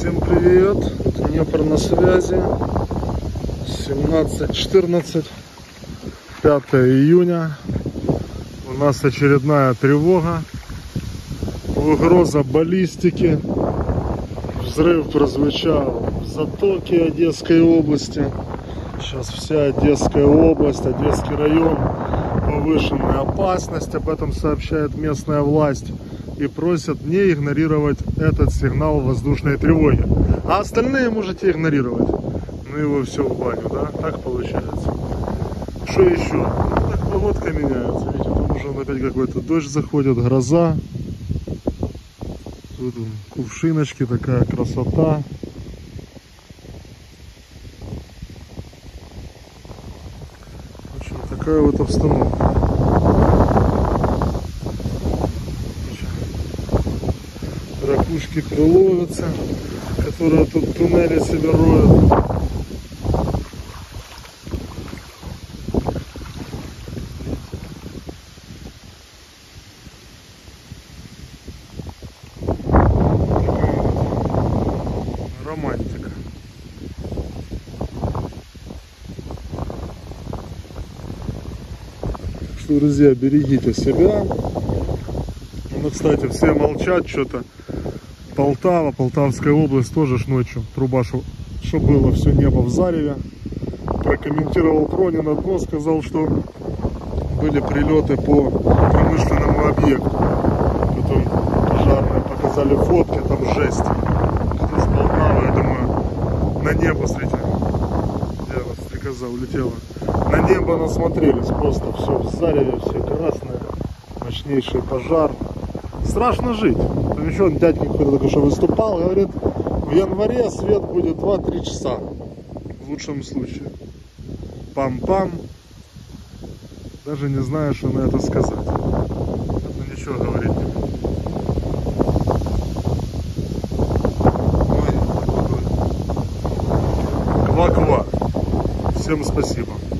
Всем привет! Днепр на связи. 17.14, 5 июня. У нас очередная тревога. Угроза баллистики. Взрыв прозвучал в Затоке Одесской области. Сейчас вся Одесская область, Одесский район повышенная опасность. Об этом сообщает местная власть и просят не игнорировать этот сигнал воздушной тревоги. А остальные можете игнорировать. Ну его все в баню, да? Так получается. Что еще? Ну, так погодка меняется. Видите, там уже опять какой-то дождь заходит, гроза. Тут кувшиночки, такая красота. В общем, такая вот обстановка. ракушки крыловицы, которые тут туннели себе роют. Романтика. что, друзья, берегите себя. Ну, кстати, все молчат что-то. Полтава, Полтавская область тоже ж ночью труба, что, было, все небо в зареве. Прокомментировал Пронин одно, сказал, что были прилеты по промышленному объекту. Потом пожарные показали фотки, там жесть. Кто с Полтавы, я думаю, на небо смотрите. Стрекоза улетела. На небо насмотрелись, просто все в зареве, все красное. Мощнейший пожар страшно жить. Еще дядька какой-то только что выступал, говорит, в январе свет будет 2-3 часа. В лучшем случае. Пам-пам. Даже не знаю, что на это сказать. Это ничего говорить не буду. Ква-ква. passemos para.